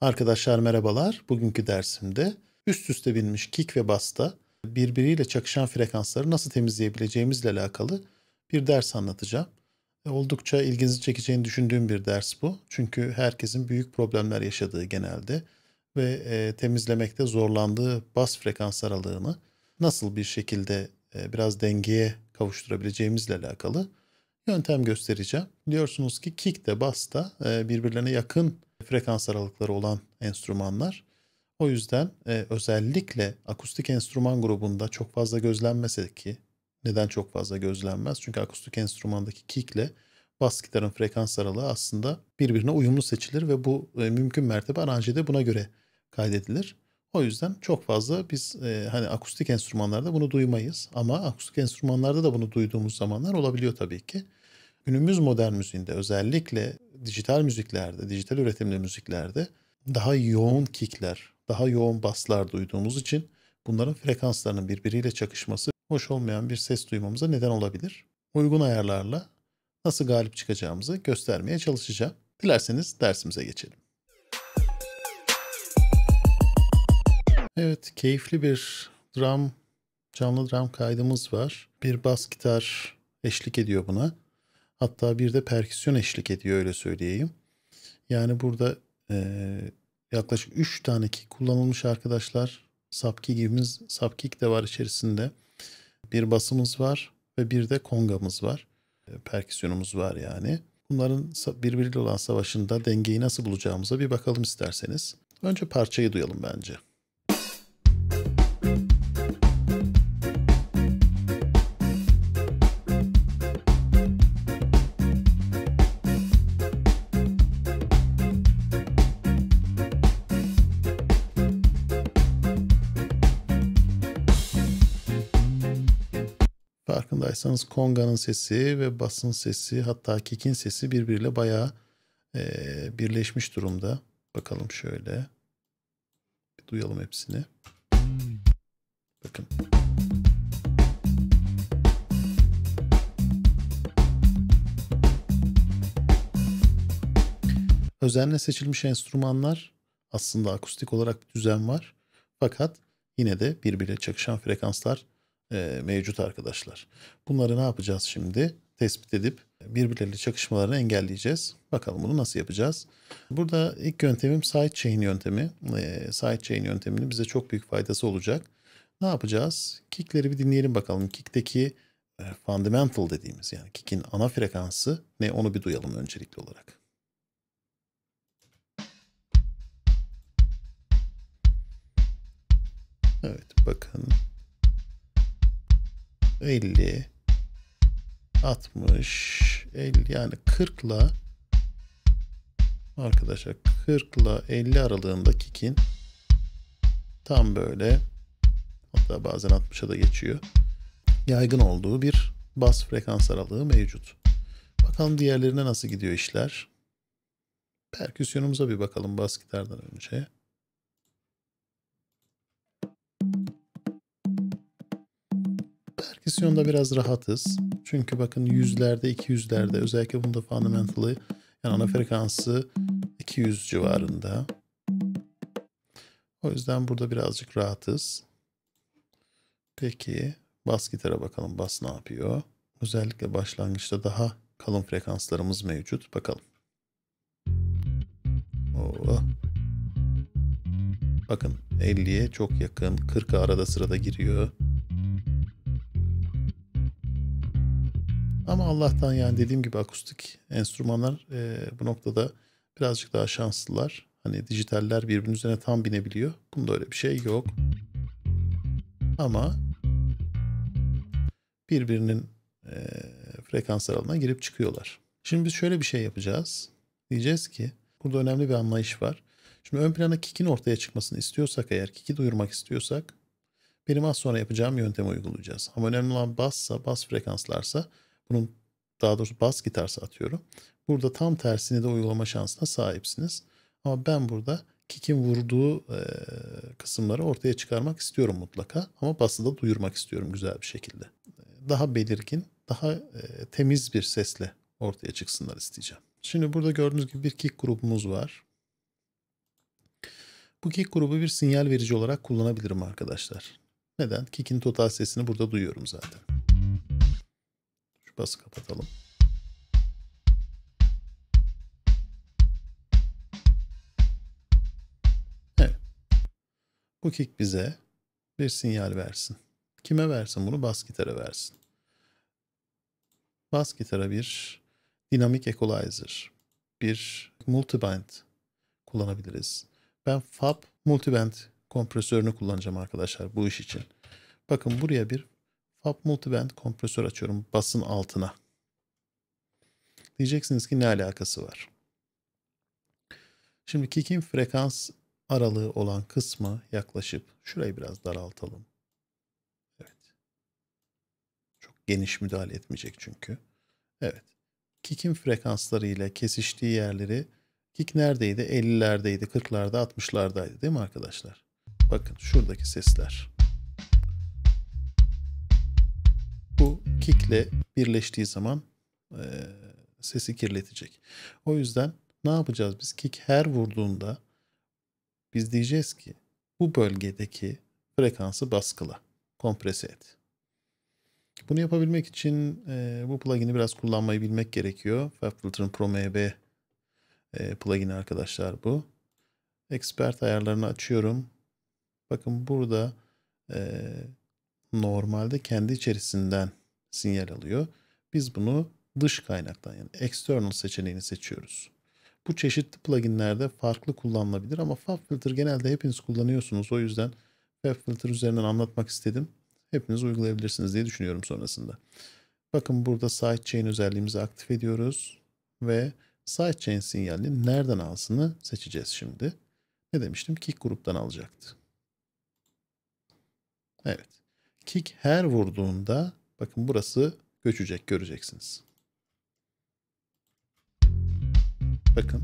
Arkadaşlar merhabalar. Bugünkü dersimde üst üste binmiş kick ve basta birbiriyle çakışan frekansları nasıl temizleyebileceğimizle alakalı bir ders anlatacağım. E, oldukça ilginizi çekeceğini düşündüğüm bir ders bu. Çünkü herkesin büyük problemler yaşadığı genelde ve e, temizlemekte zorlandığı bas frekans aralığını nasıl bir şekilde e, biraz dengeye kavuşturabileceğimizle alakalı yöntem göstereceğim. Biliyorsunuz ki kick de bass da e, birbirlerine yakın frekans aralıkları olan enstrümanlar. O yüzden e, özellikle akustik enstrüman grubunda çok fazla gözlenmese ki neden çok fazla gözlenmez? Çünkü akustik enstrümandaki kick ile bas gitarın frekans aralığı aslında birbirine uyumlu seçilir ve bu e, mümkün mertebe aranjede buna göre kaydedilir. O yüzden çok fazla biz e, hani akustik enstrümanlarda bunu duymayız ama akustik enstrümanlarda da bunu duyduğumuz zamanlar olabiliyor tabii ki. Günümüz modern müziğinde özellikle dijital müziklerde, dijital üretimli müziklerde daha yoğun kickler, daha yoğun baslar duyduğumuz için bunların frekanslarının birbiriyle çakışması hoş olmayan bir ses duymamıza neden olabilir. Uygun ayarlarla nasıl galip çıkacağımızı göstermeye çalışacağım. Dilerseniz dersimize geçelim. Evet, keyifli bir drum, canlı drum kaydımız var. Bir bas gitar eşlik ediyor buna. Hatta bir de perküsyon eşlik ediyor öyle söyleyeyim. Yani burada e, yaklaşık 3 tane kick kullanılmış arkadaşlar. Subkick'imiz, subkick de var içerisinde. Bir basımız var ve bir de kongamız var. E, perküsyonumuz var yani. Bunların birbiriyle olan savaşında dengeyi nasıl bulacağımıza bir bakalım isterseniz. Önce parçayı duyalım bence. Farkındaysanız konga'nın sesi ve basın sesi hatta kick'in sesi birbiriyle bayağı e, birleşmiş durumda. Bakalım şöyle. Bir duyalım hepsini. Bakın. Özenle seçilmiş enstrümanlar aslında akustik olarak bir düzen var. Fakat yine de birbiriyle çakışan frekanslar e, mevcut arkadaşlar. Bunları ne yapacağız şimdi? Tespit edip birbirleriyle çakışmalarını engelleyeceğiz. Bakalım bunu nasıl yapacağız? Burada ilk yöntemim side chain yöntemi. E, side chain yönteminin bize çok büyük faydası olacak. Ne yapacağız? Kickleri bir dinleyelim bakalım. Kick'teki e, fundamental dediğimiz yani kick'in ana frekansı ne onu bir duyalım öncelikli olarak. Evet bakın 50 60 50 yani 40 ile arkadaşlar 40 ile 50 aralığında kick'in tam böyle hatta bazen 60'a da geçiyor yaygın olduğu bir bas frekans aralığı mevcut. Bakalım diğerlerine nasıl gidiyor işler. Perküsyonumuza bir bakalım bas gitardan önce. Perküsyonda biraz rahatız. Çünkü bakın yüzlerde, iki yüzlerde özellikle bunda fundamental'ı yani ana frekansı 200 civarında. O yüzden burada birazcık rahatız. Peki bas gitara bakalım. Bas ne yapıyor? Özellikle başlangıçta daha kalın frekanslarımız mevcut. Bakalım. Oo. Bakın 50'ye çok yakın. 40'a arada sırada giriyor. Ama Allah'tan yani dediğim gibi akustik enstrümanlar e, bu noktada birazcık daha şanslılar. Hani dijitaller birbirinin üzerine tam binebiliyor. Bunda öyle bir şey yok. Ama birbirinin e, frekans aralığına girip çıkıyorlar. Şimdi biz şöyle bir şey yapacağız. Diyeceğiz ki burada önemli bir anlayış var. Şimdi ön plana kick'in ortaya çıkmasını istiyorsak eğer kick'i duyurmak istiyorsak benim az sonra yapacağım yöntemi uygulayacağız. Ama önemli olan bassa, bas frekanslarsa bunun daha doğrusu bas gitarsa atıyorum. Burada tam tersini de uygulama şansına sahipsiniz. Ama ben burada kick'in vurduğu e, kısımları ortaya çıkarmak istiyorum mutlaka. Ama bası da duyurmak istiyorum güzel bir şekilde. Daha belirgin, daha e, temiz bir sesle ortaya çıksınlar isteyeceğim. Şimdi burada gördüğünüz gibi bir kick grubumuz var. Bu kick grubu bir sinyal verici olarak kullanabilirim arkadaşlar. Neden? Kick'in total sesini burada duyuyorum zaten. Bası kapatalım. Evet. Bu kick bize bir sinyal versin. Kime versin bunu? Bas gitara versin. Bas gitara bir dinamik equalizer, bir multiband kullanabiliriz. Ben Fab multiband kompresörünü kullanacağım arkadaşlar bu iş için. Bakın buraya bir Fab multiband kompresör açıyorum basın altına. Diyeceksiniz ki ne alakası var? Şimdi kick'in frekans aralığı olan kısmı yaklaşıp şurayı biraz daraltalım. Evet. Çok geniş müdahale etmeyecek çünkü. Evet. Kick'in frekansları ile kesiştiği yerleri kick neredeydi? 50'lerdeydi, 40'larda, 60'lardaydı değil mi arkadaşlar? Bakın şuradaki sesler. Bu kickle birleştiği zaman e, sesi kirletecek. O yüzden ne yapacağız biz? Kick her vurduğunda biz diyeceğiz ki bu bölgedeki frekansı baskıla, komprese et. Bunu yapabilmek için e, bu plugin'i biraz kullanmayı bilmek gerekiyor. FabFilter'ın Pro MB e, plugin'i arkadaşlar bu. Expert ayarlarını açıyorum. Bakın burada e, normalde kendi içerisinden sinyal alıyor. Biz bunu dış kaynaktan yani external seçeneğini seçiyoruz. Bu çeşitli pluginlerde farklı kullanılabilir ama FabFilter genelde hepiniz kullanıyorsunuz. O yüzden FabFilter üzerinden anlatmak istedim. Hepiniz uygulayabilirsiniz diye düşünüyorum sonrasında. Bakın burada sidechain özelliğimizi aktif ediyoruz ve sidechain sinyalini nereden alsını seçeceğiz şimdi. Ne demiştim? Kick gruptan alacaktı. Evet. Kick her vurduğunda bakın burası göçecek göreceksiniz. Bakın.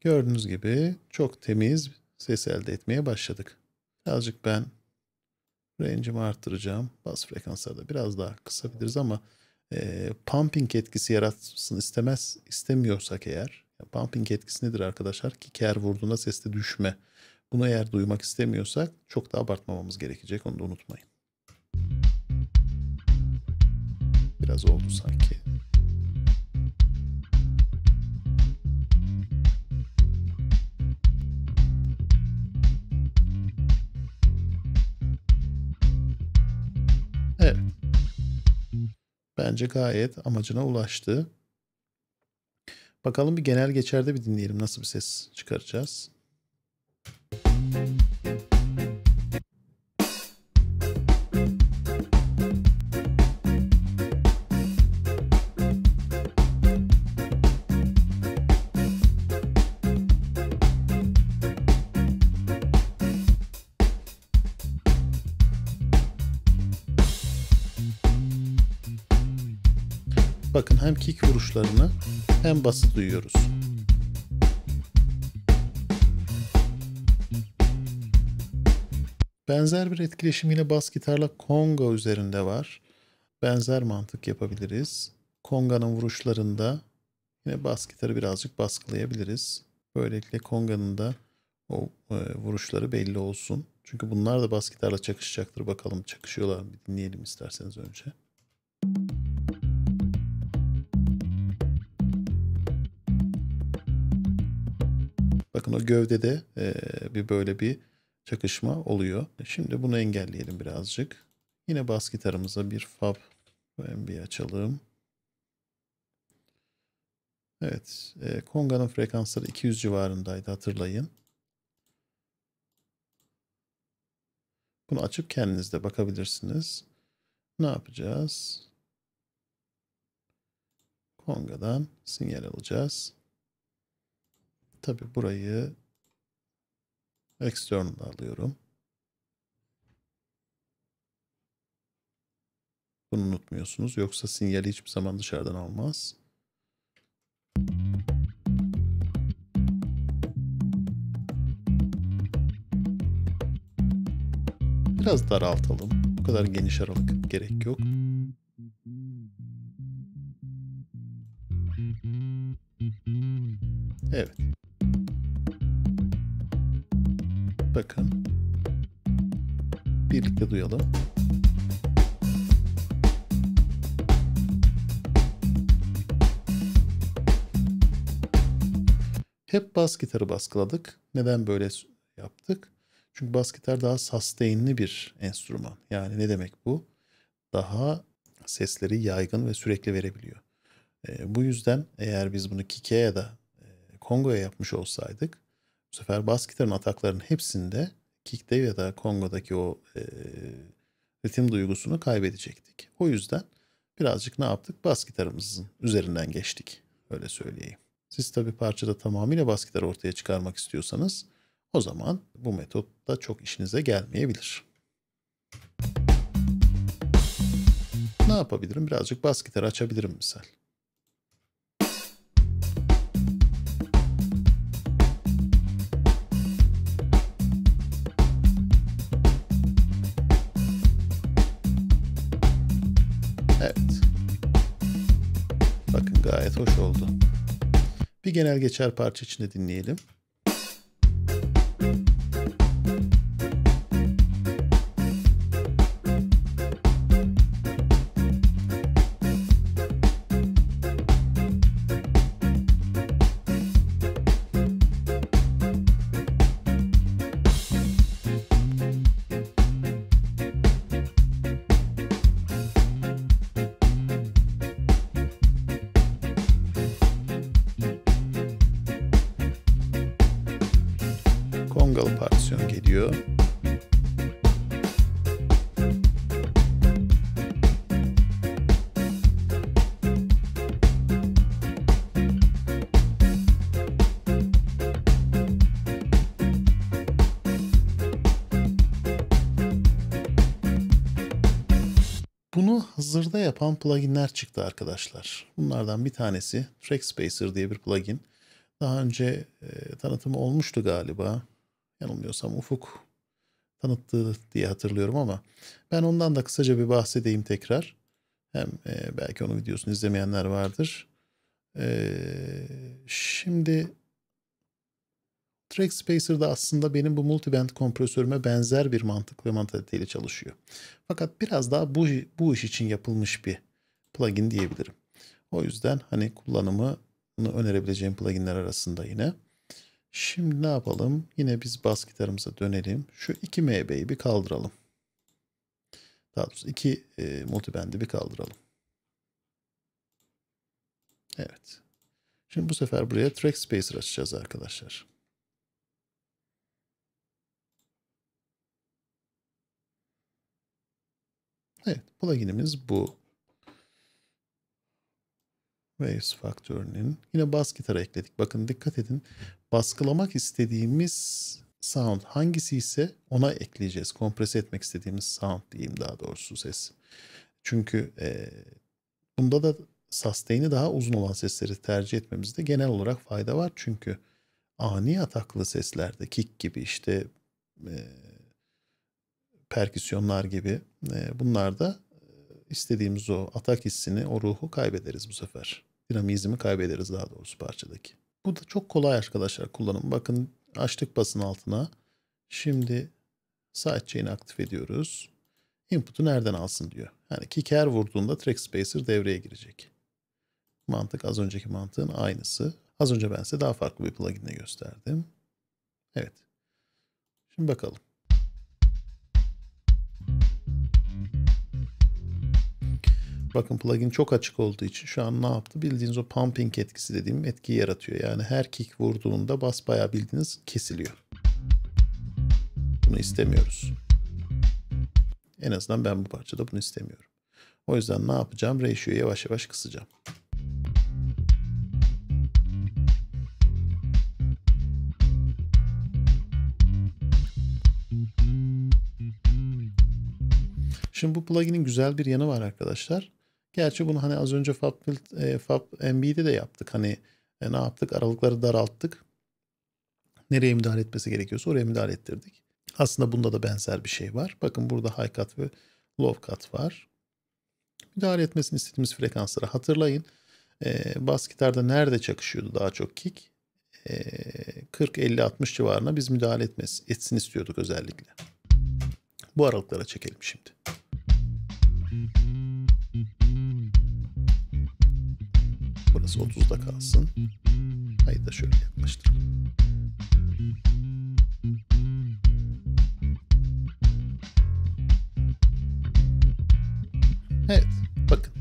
Gördüğünüz gibi çok temiz ses elde etmeye başladık. Birazcık ben range'imi arttıracağım. Bas frekanslarda biraz daha kısabiliriz ama e, pumping etkisi yaratsın istemez istemiyorsak eğer pumping etkisi nedir arkadaşlar? Ki ker vurduğunda seste düşme. Bunu eğer duymak istemiyorsak çok da abartmamamız gerekecek. Onu da unutmayın. Biraz oldu sanki. Bence gayet amacına ulaştı. Bakalım bir genel geçerde bir dinleyelim nasıl bir ses çıkaracağız. Bakın hem kick vuruşlarını hem bası duyuyoruz. Benzer bir etkileşim yine bas gitarla konga üzerinde var. Benzer mantık yapabiliriz. Konga'nın vuruşlarında yine bas gitarı birazcık baskılayabiliriz. Böylelikle Konga'nın da o e, vuruşları belli olsun. Çünkü bunlar da bas gitarla çakışacaktır. Bakalım çakışıyorlar mı? Dinleyelim isterseniz önce. O gövdede e, bir böyle bir çakışma oluyor. Şimdi bunu engelleyelim birazcık. Yine bas gitarımıza bir fab bir açalım. Evet, e, Konga'nın frekansları 200 civarındaydı hatırlayın. Bunu açıp kendiniz de bakabilirsiniz. Ne yapacağız? Konga'dan sinyal alacağız. Tabi burayı external alıyorum. Bunu unutmuyorsunuz. Yoksa sinyali hiçbir zaman dışarıdan almaz. Biraz daraltalım. Bu kadar geniş aralık gerek yok. Evet. Bakın. Birlikte duyalım. Hep bas gitarı baskıladık. Neden böyle yaptık? Çünkü bas gitar daha sustain'li bir enstrüman. Yani ne demek bu? Daha sesleri yaygın ve sürekli verebiliyor. E, bu yüzden eğer biz bunu kick'e ya da e, kongoya yapmış olsaydık bu sefer bas gitarın ataklarının hepsinde kick'te ya da kongodaki o e, ritim duygusunu kaybedecektik. O yüzden birazcık ne yaptık? Bas gitarımızın üzerinden geçtik. Öyle söyleyeyim. Siz tabi parçada tamamıyla bas gitar ortaya çıkarmak istiyorsanız o zaman bu metot da çok işinize gelmeyebilir. Ne yapabilirim? Birazcık bas gitar açabilirim misal. Bakın gayet hoş oldu. Bir genel geçer parça içinde dinleyelim. Partisyon geliyor. Bunu hazırda yapan pluginler çıktı arkadaşlar. Bunlardan bir tanesi Trackspacer diye bir plugin. Daha önce e, tanıtımı olmuştu galiba. Yanılmıyorsam Ufuk tanıttı diye hatırlıyorum ama ben ondan da kısaca bir bahsedeyim tekrar. Hem e, belki onun videosunu izlemeyenler vardır. E, şimdi Trackspacer'da aslında benim bu multiband kompresörüme benzer bir mantık ve mantaliteyle çalışıyor. Fakat biraz daha bu, bu iş için yapılmış bir plugin diyebilirim. O yüzden hani kullanımı önerebileceğim pluginler arasında yine. Şimdi ne yapalım? Yine biz bas gitarımıza dönelim. Şu 2 MB'yi bir kaldıralım. Daha doğrusu 2 e, multiband'i bir kaldıralım. Evet. Şimdi bu sefer buraya Track Spacer açacağız arkadaşlar. Evet, pluginimiz bu. Waves faktörünün yine bas gitarı ekledik. Bakın dikkat edin. Baskılamak istediğimiz sound hangisi ise ona ekleyeceğiz. Kompres etmek istediğimiz sound diyeyim daha doğrusu ses. Çünkü e, bunda da sustain'i daha uzun olan sesleri tercih etmemizde genel olarak fayda var. Çünkü ani ataklı seslerde kick gibi işte e, perküsyonlar gibi e, bunlarda istediğimiz o atak hissini, o ruhu kaybederiz bu sefer. Dinamizmi kaybederiz daha doğrusu parçadaki. Bu da çok kolay arkadaşlar kullanım. Bakın açtık basın altına. Şimdi sidechain'i aktif ediyoruz. Input'u nereden alsın diyor. Yani kicker vurduğunda track spacer devreye girecek. Mantık az önceki mantığın aynısı. Az önce ben size daha farklı bir pluginle gösterdim. Evet. Şimdi bakalım. Bakın plugin çok açık olduğu için şu an ne yaptı? Bildiğiniz o pumping etkisi dediğim etkiyi yaratıyor. Yani her kick vurduğunda bas bayağı bildiğiniz kesiliyor. Bunu istemiyoruz. En azından ben bu parçada bunu istemiyorum. O yüzden ne yapacağım? Ratio'yu yavaş yavaş kısacağım. Şimdi bu plugin'in güzel bir yanı var arkadaşlar. Gerçi bunu hani az önce Fab, e, Fab MB'de de yaptık. Hani e, ne yaptık? Aralıkları daralttık. Nereye müdahale etmesi gerekiyorsa oraya müdahale ettirdik. Aslında bunda da benzer bir şey var. Bakın burada high cut ve low cut var. Müdahale etmesini istediğimiz frekansları hatırlayın. Ee, bas gitarda nerede çakışıyordu daha çok kick? Ee, 40-50-60 civarına biz müdahale etmesi, etsin istiyorduk özellikle. Bu aralıklara çekelim şimdi. Burası 30'da kalsın. Hayır da şöyle yaklaştıralım. Evet, bakın.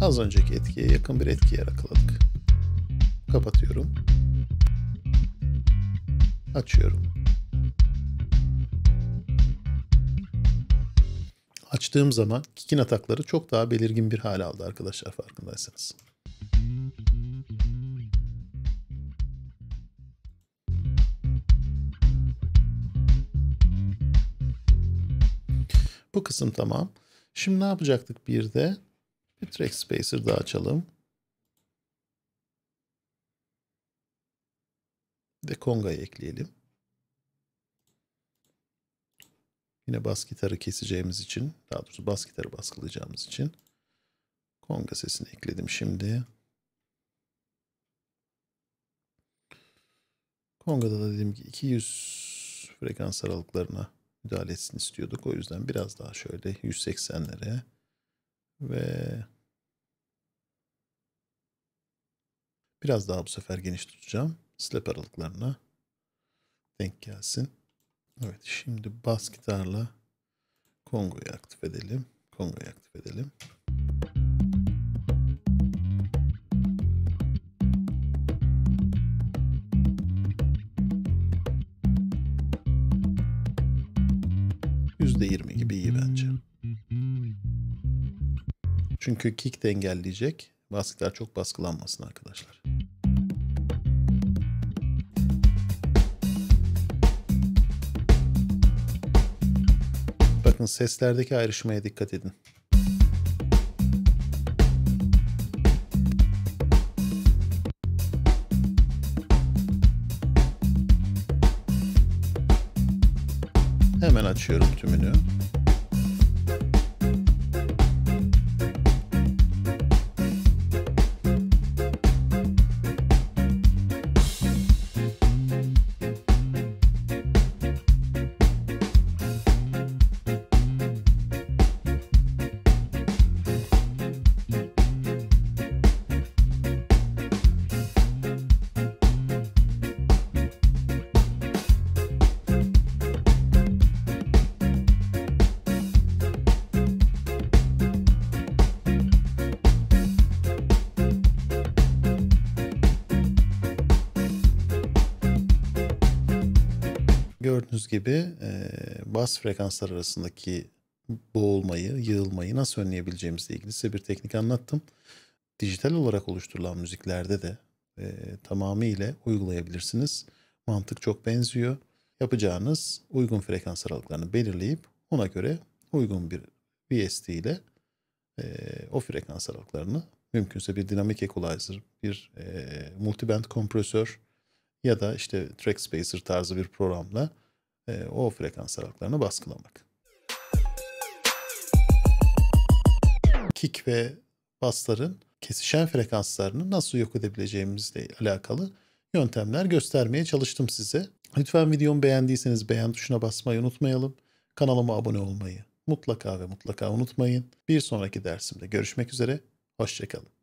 Az önceki etkiye yakın bir etkiye yakaladık. Kapatıyorum. Açıyorum. Açtığım zaman kikin atakları çok daha belirgin bir hale aldı arkadaşlar farkındaysanız. Bu kısım tamam. Şimdi ne yapacaktık bir de? Bir track spacer daha açalım. Bir de kongayı ekleyelim. Yine bas gitarı keseceğimiz için, daha doğrusu bas gitarı baskılayacağımız için konga sesini ekledim şimdi. Konga'da da dediğim gibi 200 frekans aralıklarına müdahale etsin istiyorduk. O yüzden biraz daha şöyle 180'lere ve biraz daha bu sefer geniş tutacağım. Slap aralıklarına denk gelsin. Evet şimdi bas gitarla Kongo'yu aktif edelim. Kongo'yu aktif edelim. %20 gibi iyi bence. Çünkü kick de engelleyecek. Baskılar çok baskılanmasın arkadaşlar. Bakın seslerdeki ayrışmaya dikkat edin. Hemen açıyorum tümünü. Gördüğünüz gibi e, bas frekanslar arasındaki boğulmayı, yığılmayı nasıl önleyebileceğimizle ilgili size bir teknik anlattım. Dijital olarak oluşturulan müziklerde de e, tamamıyla uygulayabilirsiniz. Mantık çok benziyor. Yapacağınız uygun frekans aralıklarını belirleyip ona göre uygun bir VST ile e, o frekans aralıklarını mümkünse bir dinamik equalizer, bir e, multiband kompresör ya da işte track spacer tarzı bir programla e, o frekans aralıklarını baskılamak. Kick ve bassların kesişen frekanslarını nasıl yok edebileceğimizle alakalı yöntemler göstermeye çalıştım size. Lütfen videomu beğendiyseniz beğen tuşuna basmayı unutmayalım. Kanalıma abone olmayı mutlaka ve mutlaka unutmayın. Bir sonraki dersimde görüşmek üzere. Hoşçakalın.